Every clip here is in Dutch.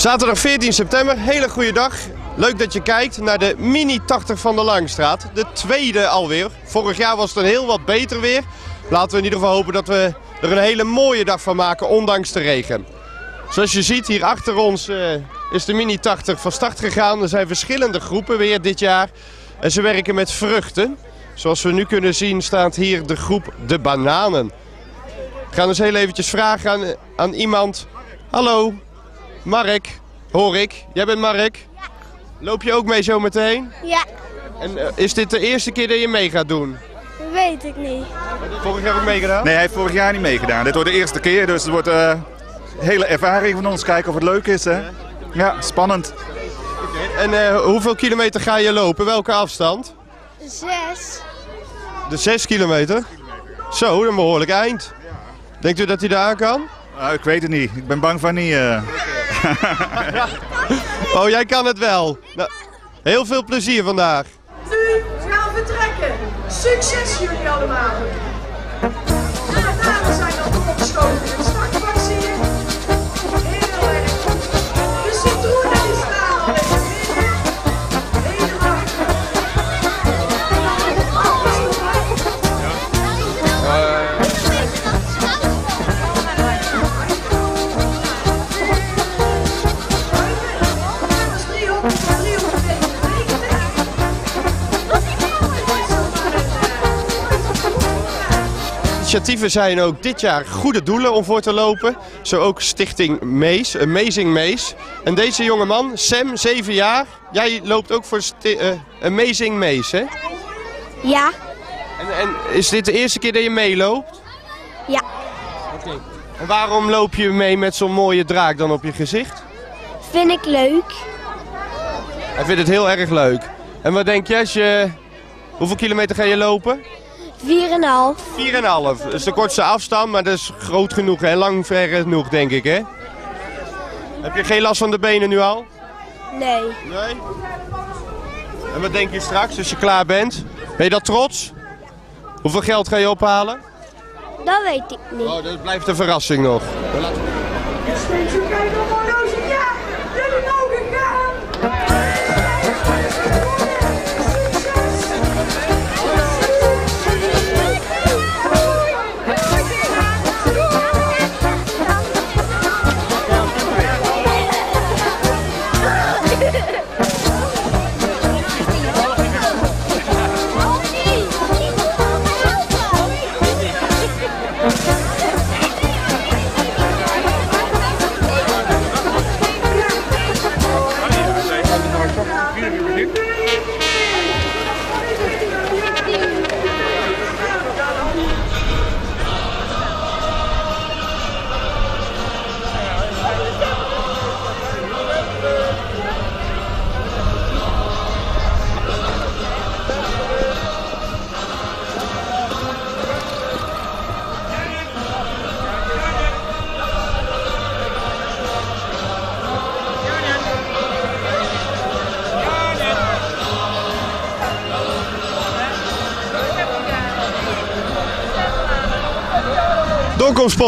Zaterdag 14 september, hele goede dag. Leuk dat je kijkt naar de Mini 80 van de Langstraat. De tweede alweer. Vorig jaar was het een heel wat beter weer. Laten we in ieder geval hopen dat we er een hele mooie dag van maken, ondanks de regen. Zoals je ziet, hier achter ons eh, is de Mini 80 van start gegaan. Er zijn verschillende groepen weer dit jaar. En ze werken met vruchten. Zoals we nu kunnen zien staat hier de groep De Bananen. We gaan eens heel eventjes vragen aan, aan iemand. Hallo, Mark, hoor ik. Jij bent Mark? Ja. Loop je ook mee zo meteen? Ja, En eh, is dit de eerste keer dat je mee gaat doen? weet ik niet. Vorig jaar heb ik meegedaan? Nee, hij heeft vorig jaar niet meegedaan. Dit wordt de eerste keer, dus het wordt eh, een hele ervaring van ons. Kijken of het leuk is. Hè? Ja, spannend. En eh, hoeveel kilometer ga je lopen? Welke afstand? Zes. De 6 kilometer? Zo, een behoorlijk eind. Denkt u dat hij daar aan kan? Nou, ik weet het niet. Ik ben bang van niet. Oh, jij kan het wel. Nou, heel veel plezier vandaag. Nu gaan vertrekken. Succes jullie allemaal. Initiatieven zijn ook dit jaar goede doelen om voor te lopen. Zo ook Stichting Mees, Amazing Mees. En deze jonge man, Sam, 7 jaar, jij loopt ook voor eh, Amazing Mees, hè? Ja, En, en is dit de eerste keer dat je meeloopt? ja. En waarom loop je mee met zo'n mooie draak dan op je gezicht? Vind ik leuk. Hij vindt het heel erg leuk. En wat denk je als je... Hoeveel kilometer ga je lopen? 4,5. 4,5. Dat is de kortste afstand, maar dat is groot genoeg en lang ver genoeg, denk ik, hè? Heb je geen last van de benen nu al? Nee. Nee. En wat denk je straks als je klaar bent? Ben je dat trots? Hoeveel geld ga je ophalen? Dat weet ik niet. Oh, dat blijft een verrassing nog. Laten we-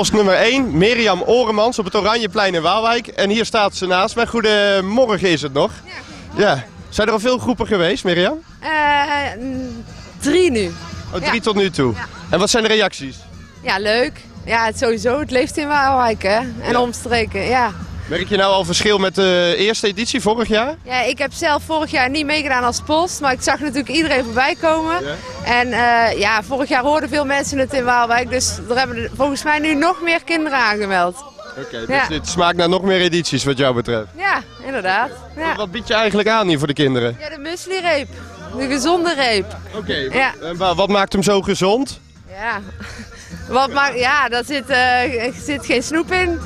Doorkomstpost nummer 1, Mirjam Oremans op het Oranjeplein in Waalwijk. En hier staat ze naast mij. Goedemorgen is het nog. Ja. Zijn er al veel groepen geweest, Mirjam? Eh, mm, drie nu. Oh, drie Ja. tot nu toe. Ja. En wat zijn de reacties? Ja, leuk. Ja, het sowieso. Het leeft in Waalwijk, hè. En Ja. omstreken, ja. Merk je nou al verschil met de eerste editie vorig jaar? ja. Ik heb zelf vorig jaar niet meegedaan als post, maar ik zag natuurlijk iedereen voorbij komen. Ja. En eh, ja, vorig jaar hoorden veel mensen het in Waalwijk, dus er hebben volgens mij nu nog meer kinderen aangemeld. Oké, dus Ja. dit smaakt naar nog meer edities wat jou betreft. Ja, inderdaad. Ja, Wat bied je eigenlijk aan hier voor de kinderen? ja de muesli-reep. De gezonde reep. Oké, Ja. wat maakt hem zo gezond? Ja, Wat maakt, ja daar zit, eh, zit geen snoep in,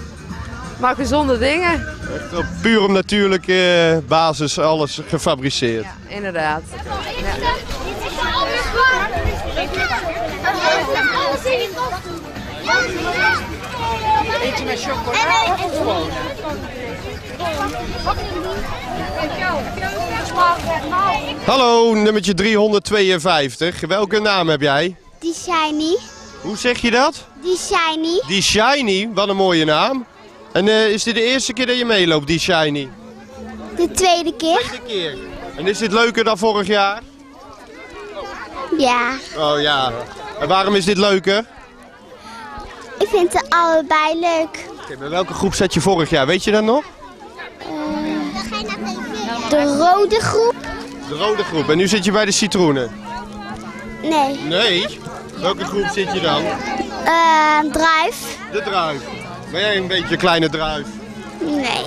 maar gezonde dingen. Echt op puur op natuurlijke basis alles gefabriceerd. Ja, inderdaad. Eentje met chocola of gewoon? Hallo, nummertje 352. Welke naam heb jij? Die shiny. Hoe zeg je dat? Die shiny. Die Shiny, wat een mooie naam. En eh, is dit de eerste keer dat je meeloopt, die shiny? De tweede keer? Tweede keer. En is dit leuker dan vorig jaar? Ja. Oh ja. En waarom is dit leuker? Ik vind ze allebei leuk. Bij welke groep zat je vorig jaar? Weet je dat nog? De rode groep? De rode groep. En nu zit je bij de citroenen? Nee. Nee. Welke groep zit je dan? Eh, druif? De druif. Ben jij een beetje een kleine druif? Nee.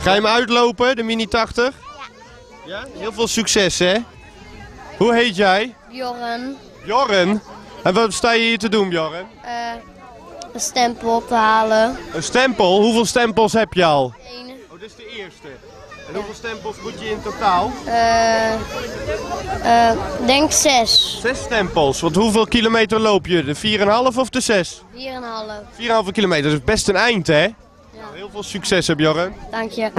Ga je hem uitlopen, de Mini 80? Ja. Heel veel succes, hè? Hoe heet jij? Bjorn, Jorren. En wat sta je hier te doen, Jorren? een stempel ophalen. Een stempel. Hoeveel stempels heb je al? Eén. Oh, dit is de eerste. En hoeveel stempels moet je in totaal? Eh, eh, denk zes. Zes stempels. Want hoeveel kilometer loop je? De 4,5 of de 6? Vier en een half. 4,5 kilometer. Dat is best een eind, hè? Heel veel succes, heb Jorren. Dank je.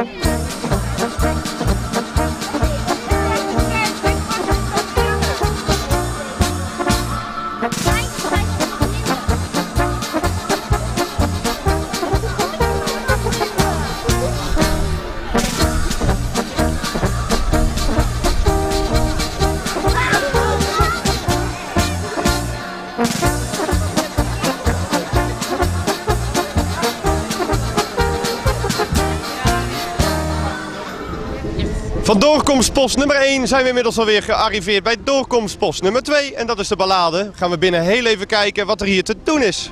Doorkomstpost nummer 1 zijn we inmiddels alweer gearriveerd bij doorkomstpost nummer 2. En dat is de ballade. Gaan we binnen heel even kijken wat er hier te doen is.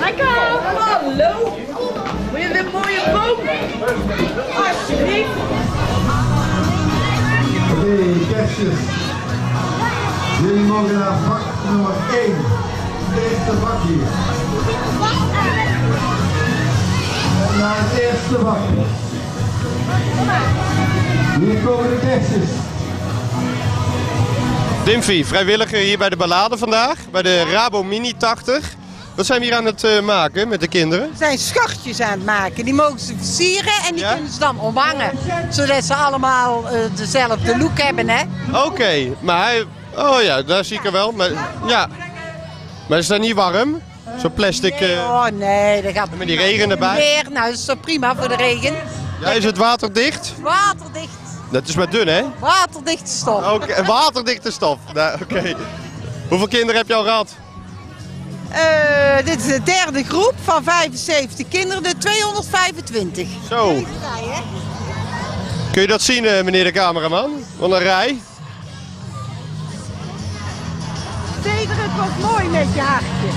Hallo. Wil je een mooie boom? Alsjeblieft. Oké, kerstjes. Jullie mogen naar vak nummer 1. Het eerste vak hier. En naar het eerste vak. Hier komen de kerstjes. Dimfy, vrijwilliger hier bij de ballade vandaag. Bij de Rabo Mini 80. Wat zijn we hier aan het eh, maken met de kinderen? zijn schachtjes aan het maken. Die mogen ze versieren en die Ja? kunnen ze dan omhangen. Zodat ze allemaal eh, dezelfde look hebben, hè? Oké, maar hij... Oh ja, daar zie ik er wel. Maar, ja. Maar is dat niet warm? Zo'n plastic... Oh nee, dat gaat Met die regen erbij? Weer, nou dat is toch prima voor de regen. ja, is het waterdicht? Waterdicht, Dat is maar dun, hè? waterdichte stof. Oké, waterdichte stof. Nou, Oké. Hoeveel kinderen heb je al gehad? Eh, dit is de derde groep van 75 kinderen, de 225. Zo. Kun je dat zien, eh, meneer de cameraman? Wat een rij. Cedric, het was mooi met je hartje.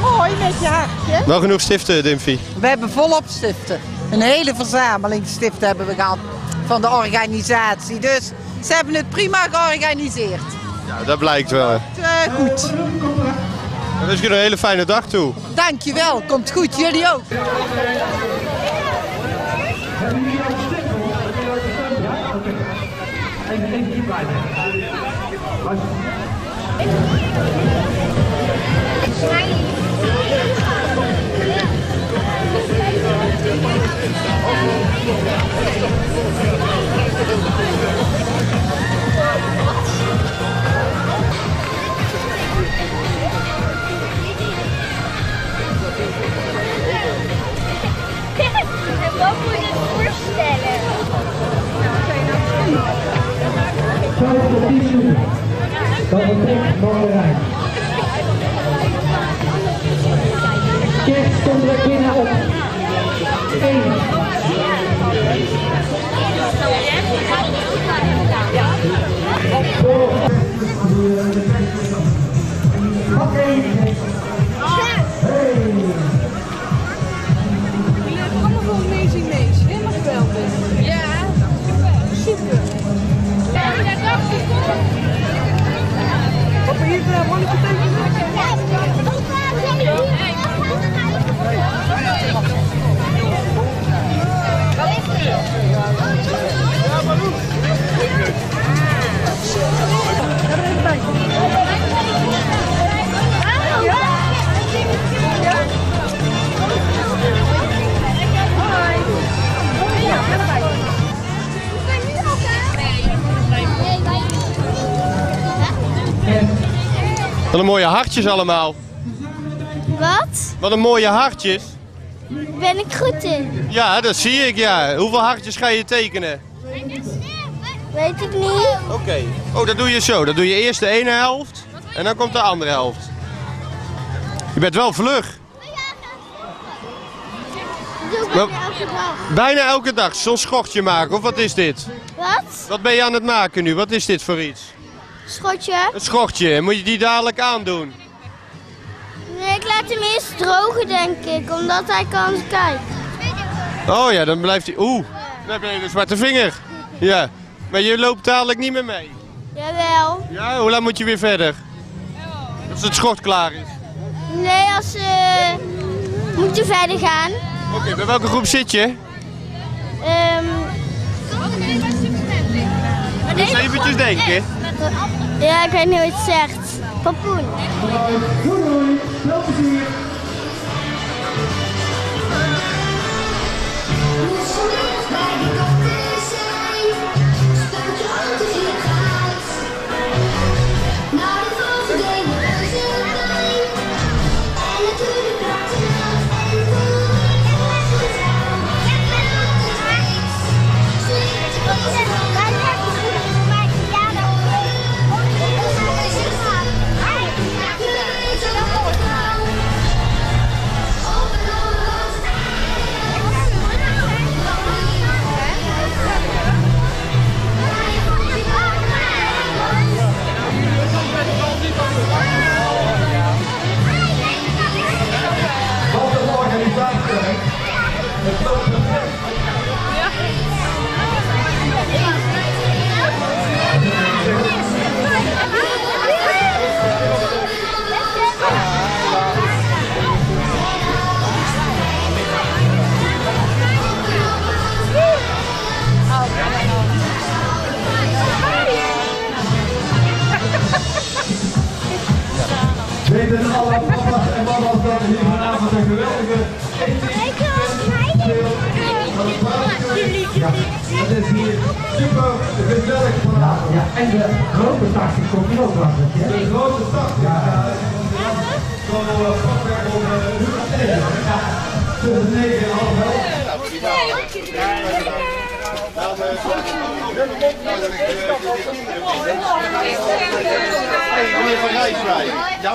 Mooi met je hartje. Wel genoeg stiften, Dimfy. We hebben volop stiften. Een hele verzameling stiften hebben we gehad van de organisatie. Dus ze hebben het prima georganiseerd. Ja, dat blijkt wel. hè. Eh, goed. Dan wens ik je een hele fijne dag toe. Dankjewel, komt goed. Jullie ook. Và phân tích mong người này? Wat een mooie hartjes allemaal. Wat? Wat een mooie hartjes. Ben ik goed in? Ja, dat zie ik, ja. Hoeveel hartjes ga je tekenen? Weet ik niet. Oké. Oh, dat doe je zo. Dat doe je eerst de ene helft en dan komt de andere helft. Je bent wel vlug. Dat doe ik Wel- bijna elke dag. Bijna elke dag zo'n schortje maken, of wat is dit? Wat? Wat ben je aan het maken nu? Wat is dit voor iets? Schotje? Een schortje. Moet je die dadelijk aandoen? Nee, ik laat hem eerst drogen, denk ik. Omdat hij kan kijken. Oh ja, dan blijft hij... Oeh, dan heb je een zwarte vinger. Ja, maar je loopt dadelijk niet meer mee. Jawel. Ja, hoe lang moet je weer verder? Als het schort klaar is. Nee, als ze moeten verder gaan. Oké, bij welke groep zit je? Ehm Eens eventjes denken. Ja, ik weet niet hoe het zegt. Papoen. Doei doei, veel plezier.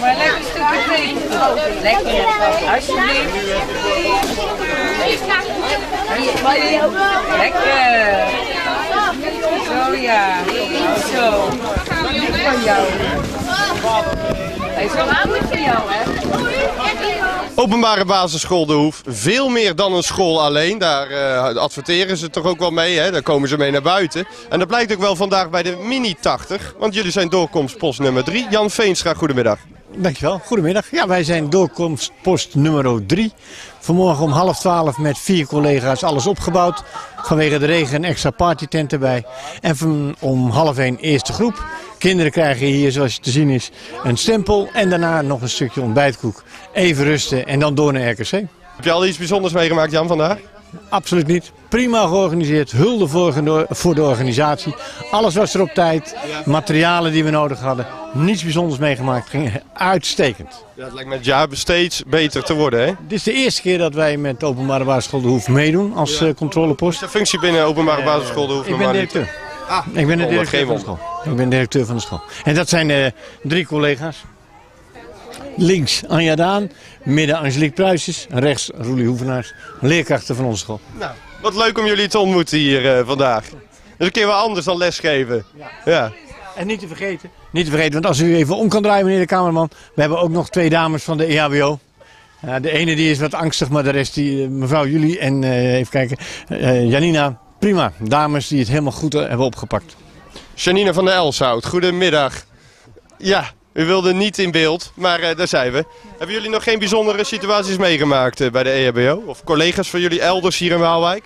Maar lekker stukje thee. Lekker. Alsjeblieft. Lekker. Zo ja. Zo. Van jou. Is wel voor jou, hè? Openbare basisschool De Hoef. Veel meer dan een school alleen. Daar eh, adverteren ze toch ook wel mee. Hè? Daar komen ze mee naar buiten. En dat blijkt ook wel vandaag bij de Mini 80. Want jullie zijn doorkomstpost nummer 3. Jan Veenstra, goedemiddag. Dankjewel, goedemiddag. Ja, wij zijn doorkomstpost nummer 3. Vanmorgen om half twaalf met vier collega's alles opgebouwd. Vanwege de regen een extra partytent erbij. En van om half één eerste groep. Kinderen krijgen hier, zoals je te zien is, een stempel. En daarna nog een stukje ontbijtkoek. Even rusten en dan door naar RKC. Heb je al iets bijzonders meegemaakt, Jan, vandaag? Absoluut niet. Prima georganiseerd. Hulde voor, de organisatie. Alles was er op tijd. Materialen die we nodig hadden. Niets bijzonders meegemaakt. Ging uitstekend. Ja, het lijkt me het jaar steeds beter te worden, hè? Dit is de eerste keer dat wij met de openbare basisschool de Hoef meedoen als eh, controlepost. De functie binnen openbare basisschool de Hoef Ik ben directeur. Ah, Ik ben de oh, directeur van de school. Ik ben directeur van de school. En dat zijn eh, drie collega's. Links Anja Daan, midden Angelique Pruisjes, rechts Roelie Hoevenaars, leerkrachten van onze school. Nou, wat leuk om jullie te ontmoeten hier eh, vandaag. Dat is een keer wel anders dan lesgeven. Ja. En niet te vergeten, niet te vergeten, want als u even om kan draaien meneer de cameraman, we hebben ook nog twee dames van de EHBO. Ja, de ene die is wat angstig, maar de rest, die, eh, mevrouw Julie en eh, even kijken, Janina, prima. Dames die het helemaal goed hebben opgepakt. Janine van der Elshout, goedemiddag. Ja, u wilde niet in beeld, maar eh, daar zijn we. Hebben jullie nog geen bijzondere situaties meegemaakt eh, bij de EHBO? Of collega's van jullie elders hier in Waalwijk?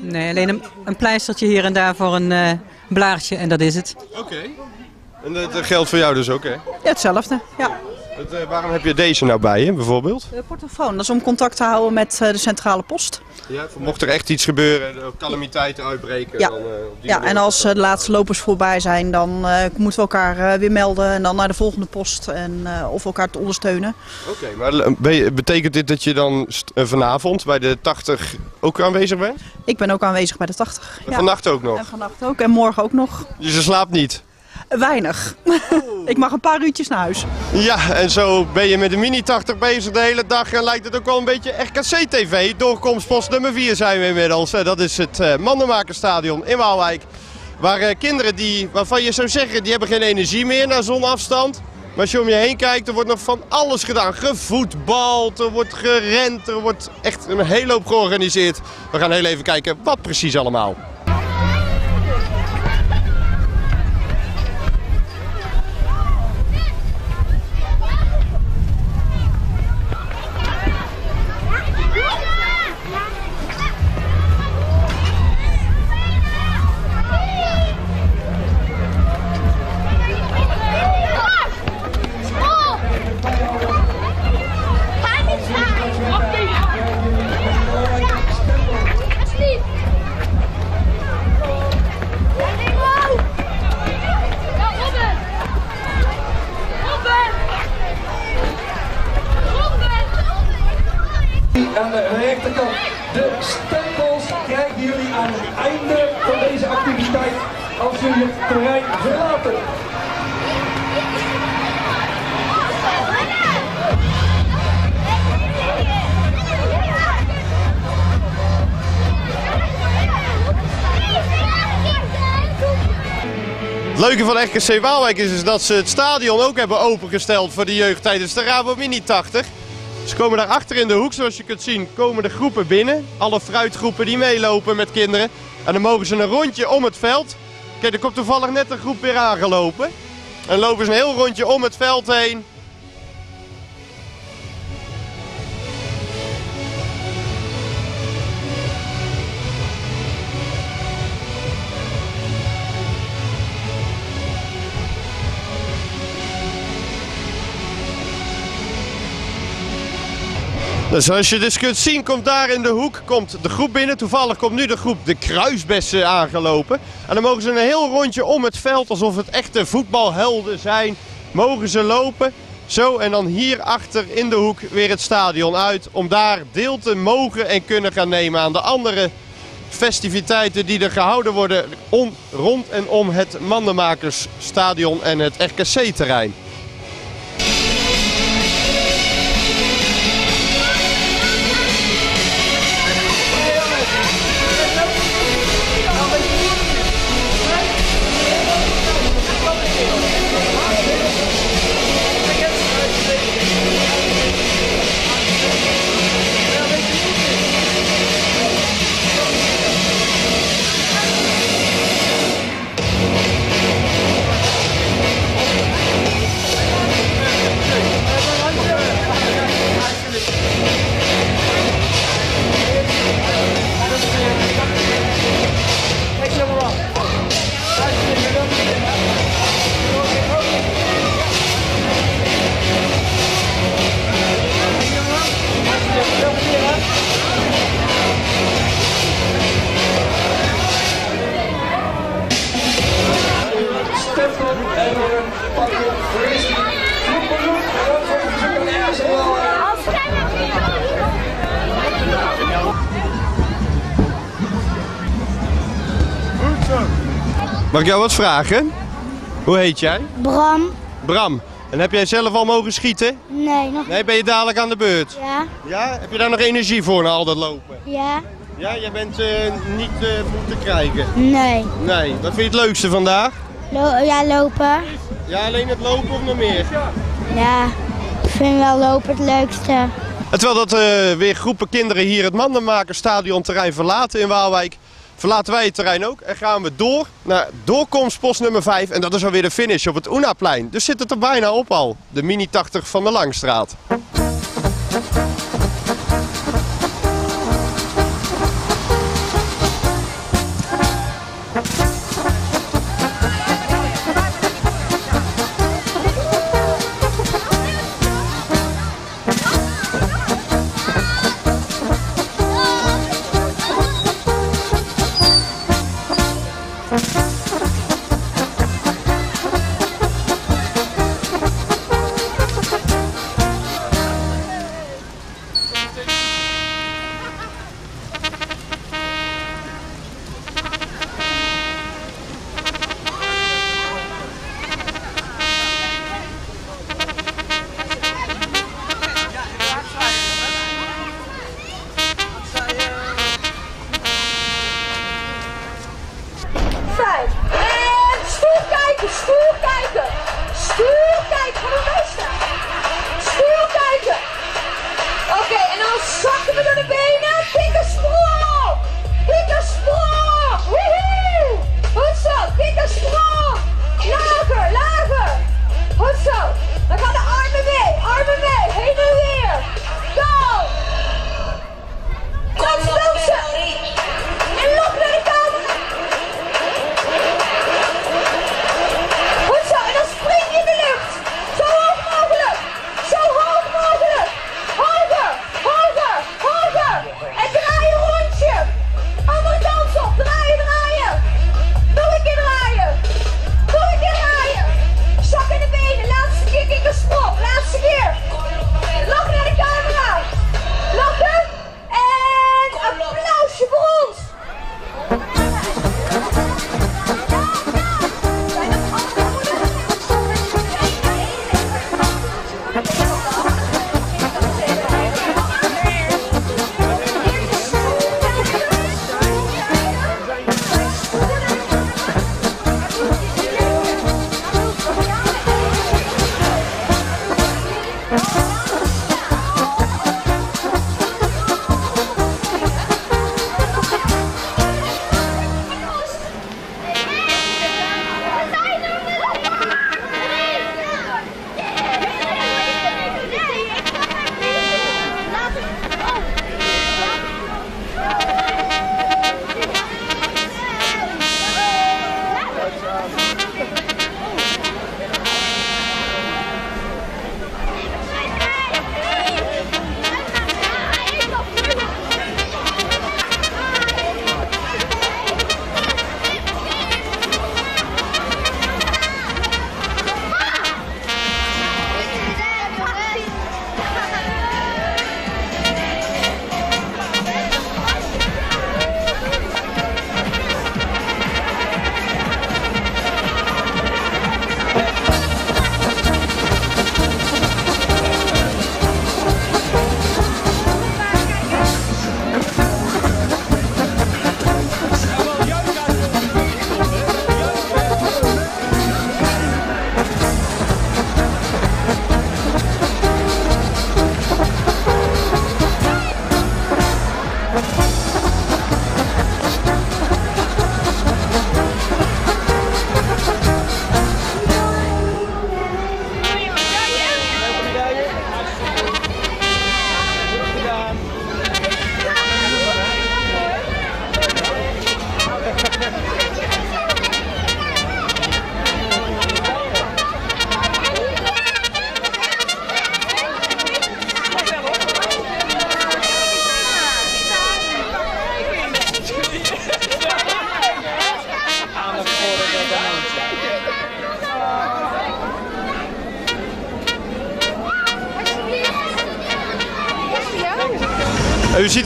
Nee, alleen een, een pleistertje hier en daar voor een eh, blaartje en dat is het. Oké. En dat geldt voor jou dus ook, hè? Ja, hetzelfde. Ja. Het, waarom heb je deze nou bij je, bijvoorbeeld? De portofoon, dat is om contact te houden met de centrale post. Ja, mocht er echt iets gebeuren, calamiteiten uitbreken, Ja. dan eh, op die Ja, en als eh, de laatste lopers voorbij zijn, dan eh, moeten we elkaar eh, weer melden en dan naar de volgende post en eh, of elkaar te ondersteunen. Oké, maar betekent dit dat je dan eh, vanavond bij de 80 ook aanwezig bent? Ik ben ook aanwezig bij de 80. En vannacht ook nog? En vannacht ook en morgen ook nog. Dus je slaapt niet? Weinig. ik mag een paar uurtjes naar huis. Ja, en zo ben je met de Mini 80 bezig de hele dag en lijkt het ook wel een beetje RKC-TV. Doorkomstpost nummer 4 zijn we inmiddels. Eh, Dat is het eh Mandenmakerstadion in Waalwijk. Waar eh, kinderen die, waarvan je zou zeggen, die hebben geen energie meer na zo'n afstand. Maar als je om je heen kijkt, er wordt nog van alles gedaan. Gevoetbald, er wordt gerend, er wordt echt een hele hoop georganiseerd. We gaan heel even kijken wat precies allemaal. Aan de rechterkant. De stempels krijgen jullie aan het einde van deze activiteit als jullie het terrein verlaten. Het leuke van RKC Waalwijk is, is dat ze het stadion ook hebben opengesteld voor de jeugd tijdens de Rabo Mini 80. Ze komen daar achter in de hoek, zoals je kunt zien, komen de groepen binnen. Alle fruitgroepen die meelopen met kinderen. En dan mogen ze een rondje om het veld. Kijk, er komt toevallig net een groep weer aangelopen. En dan lopen ze een heel rondje om het veld heen. Zoals je dus kunt zien, komt daar in de hoek komt de groep binnen. Toevallig komt nu de groep de kruisbessen aangelopen. En dan mogen ze een heel rondje om het veld, alsof het echte voetbalhelden zijn, mogen ze lopen. Zo, en dan hier achter in de hoek weer het stadion uit. Om daar deel te mogen en kunnen gaan nemen aan de andere festiviteiten die er gehouden worden om, rond en om het Mandenmakersstadion en het RKC-terrein. Ik jou wat vragen? Hoe heet jij? Bram? Bram. En heb jij zelf al mogen schieten? Nee, nog Nee, ben je dadelijk aan de beurt? Ja, Ja? Heb je daar nog energie voor na al dat lopen? ja, Ja, jij bent eh, niet moe te krijgen. nee. Nee. Wat vind je het leukste vandaag? Lo- ja, lopen. Ja, alleen het lopen of nog meer? Ja, ik vind wel lopen het leukste. En Terwijl dat eh, weer groepen kinderen hier het Mandenmakerstadion terrein verlaten in Waalwijk, verlaten wij het terrein ook en gaan we door naar doorkomstpost nummer 5. En dat is alweer de finish op het Oenaplein. Dus zit het er bijna op al, de Mini 80 van de Langstraat.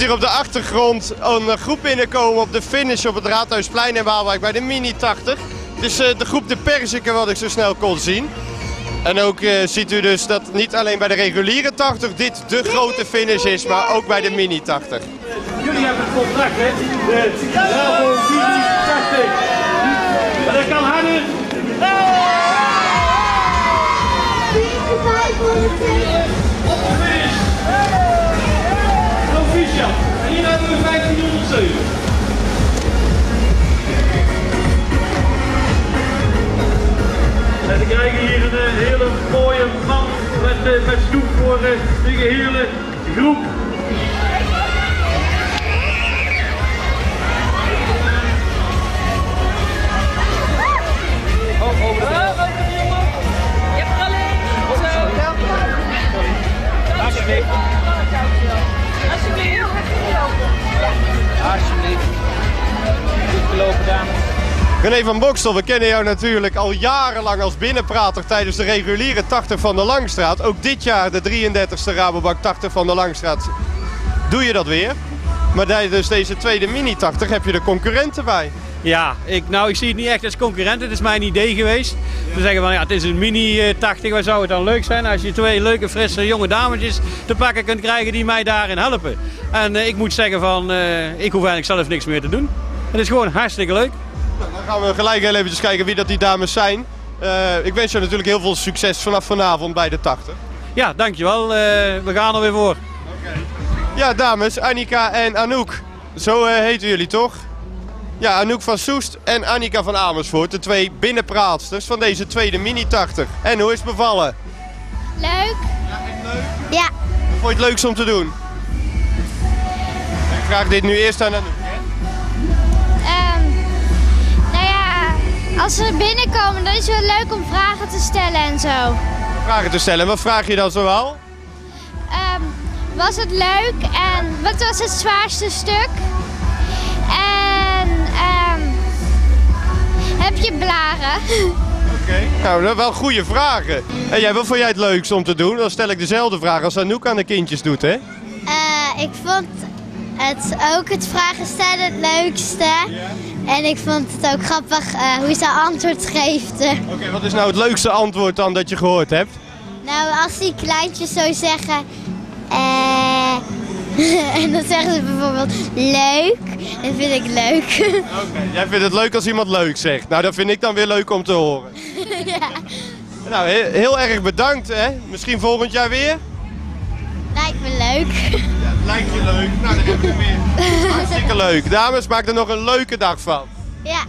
hier op de achtergrond een groep binnenkomen op de finish op het Raadhuisplein in Waalwijk bij de Mini 80. Dus is de groep de Perziken wat ik zo snel kon zien. En ook ziet u dus dat niet alleen bij de reguliere 80 dit de grote finish is, maar ook bij de Mini 80. Jullie hebben het contract, hè? De Bravo Mini 80. En dat kan harder. 1507. En we krijgen hier een eh, hele mooie man met, eh, met snoep voor eh, de gehele groep. Alsjeblieft. Alsjeblieft. Goed gelopen, dames. René van Bokstel, we kennen jou natuurlijk al jarenlang als binnenprater tijdens de reguliere 80 van de Langstraat. Ook dit jaar de 33e Rabobank 80 van de Langstraat. Doe je dat weer? Maar tijdens deze tweede mini 80 heb je de concurrenten bij. Ja, ik, nou ik zie het niet echt als concurrent. Het is mijn idee geweest. We zeggen van ja, het is een mini eh, 80. Waar zou het dan leuk zijn als je twee leuke, frisse jonge dametjes te pakken kunt krijgen die mij daarin helpen. En eh, ik moet zeggen van, eh, ik hoef eigenlijk zelf niks meer te doen. Het is gewoon hartstikke leuk. Nou, dan gaan we gelijk heel eventjes kijken wie dat die dames zijn. Eh, ik wens je natuurlijk heel veel succes vanaf vanavond bij de 80. Ja, dankjewel. Eh we gaan er weer voor. Ja, dames, Annika en Anouk. Zo eh, heten jullie toch? Ja, Anouk van Soest en Annika van Amersfoort. De twee binnenpraatsters van deze tweede mini 80. En hoe is het bevallen? Leuk. Ja. Wat vond je het leukste om te doen? Ik vraag dit nu eerst aan Anouk. Ehm, nou ja, als ze binnenkomen, dan is het wel leuk om vragen te stellen en zo. Vragen te stellen. Wat vraag je dan zoal? Ehm, was het leuk en wat was het zwaarste stuk? Heb je blaren? Oké. Nou, dat wel goede vragen. En jij, wat vond jij het leukste om te doen? Dan stel ik dezelfde vraag als Anouk aan de kindjes doet, hè? Eh, ik vond het ook het vragen stellen het leukste. En ik vond het ook grappig eh, hoe ze antwoord geeft. Oké, wat is nou het leukste antwoord dan dat je gehoord hebt? Nou, als die kleintjes zo zeggen. eh en dan zeggen ze bijvoorbeeld leuk. Dat vind ik leuk. Oké, jij vindt het leuk als iemand leuk zegt. Nou, dat vind ik dan weer leuk om te horen. ja. Nou, he- heel erg bedankt, hè? Misschien volgend jaar weer? Lijkt me leuk. Lijkt je leuk? Nou, dan hebben we weer. Hartstikke leuk. Dames, maak er nog een leuke dag van. Ja.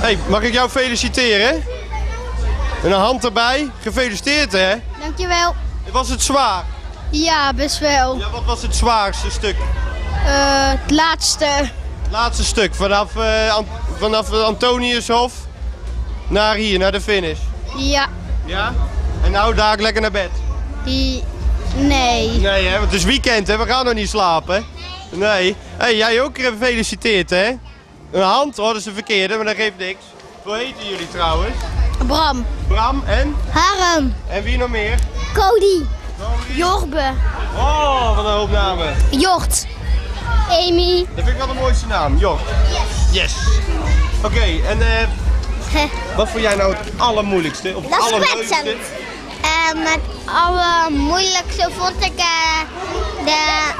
Hey, mag ik jou feliciteren? Met een hand erbij. Gefeliciteerd, hè? Dankjewel. Was het zwaar? Ja, best wel. Ja, wat was het zwaarste stuk? Eh, het laatste. Het laatste stuk, vanaf, eh, Ant- vanaf Antoniushof naar hier, naar de finish. Ja. Ja? En nou daar lekker naar bed. Die... Nee. Nee, hè? Want het is weekend, hè? We gaan nog niet slapen. Nee. hey, jij ook gefeliciteerd, hè? Een hand, hoor, dat is de verkeerde, maar dat geeft niks. Hoe heten jullie trouwens? Bram. Bram en? Harm. En wie nog meer? Cody. Jorbe. Oh, wat een hoop namen. Jort. Amy. Dat vind ik wel de mooiste naam, Jort. Yes. Oké, en eh, wat vond jij nou het allermoeilijkste? Of het Dat is allerleukste? Kwetsend. En het allermoeilijkste vond ik eh, de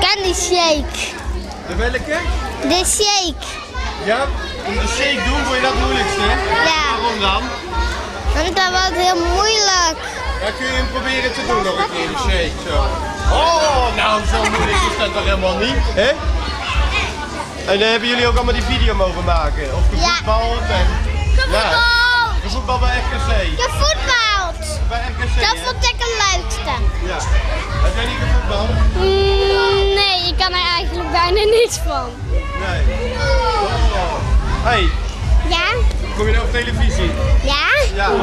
candy shake. De welke? De shake. Ja, om de shake doen vond je dat het moeilijkste? Ja. Waarom dan? Want dat was heel moeilijk. Ja, kun je hem proberen te doen nog een keer, de shake, zo. Oh, nou, zo moeilijk is dat toch helemaal niet, hè? En dan hebben jullie ook allemaal die video mogen maken? Of gevoetbald en... Ja, gevoetbal bij RKC. Gevoetbald. Bij RKC, Dat hè? vond ik het leukste. Ja. Heb jij niet gevoetbald? Mm, nee, ik kan er eigenlijk bijna niets van. Nee. Oh. Hey, Ja? kom je nou op televisie? Ja? Ja. Je.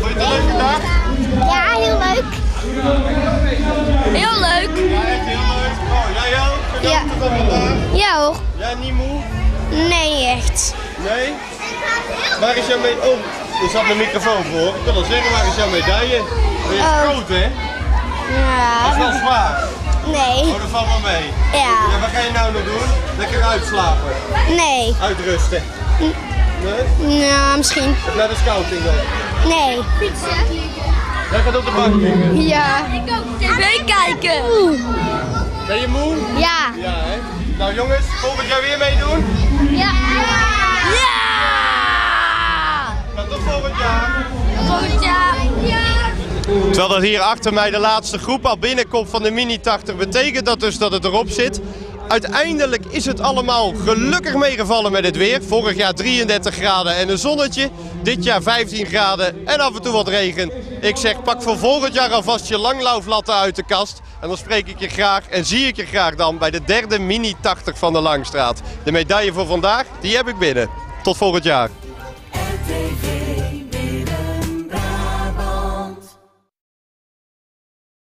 Vond je het een leuke dag? Ja, heel leuk. Heel leuk. Ja, echt heel leuk. Oh, jij ook? Van vandaag? Ja hoor. Jij niet moe? Nee, echt. Nee? Waar is jouw medaille? Oh, er zat een microfoon voor. Ik wil al zeggen, waar is jouw medaille? Die is Oh. groot, hè? Dat is wel Ja. zwaar. Nee. Oh, dat valt wel mee. Ja. Ja, wat ga je nou nog doen? Lekker uitslapen. Nee. Uitrusten. Nee? Nou, misschien. Of naar de scouting dan? Nee. Jij gaat op de bank liggen. Ja. Ik ook tv kijken. Ben je moe? Ja. Ja, hè? Nou jongens, volgend jaar weer meedoen? Ja. Ja. Tot volgend jaar. Volgend jaar. Terwijl dat hier achter mij de laatste groep al binnenkomt van de Mini 80, betekent dat dus dat het erop zit. Uiteindelijk is het allemaal gelukkig meegevallen met het weer. Vorig jaar 33 graden en een zonnetje. Dit jaar 15 graden en af en toe wat regen. Ik zeg, pak voor volgend jaar alvast je langlauflatten uit de kast. En dan spreek ik je graag en zie ik je graag dan bij de derde Mini 80 van de Langstraat. De medaille voor vandaag, die heb ik binnen. Tot volgend jaar.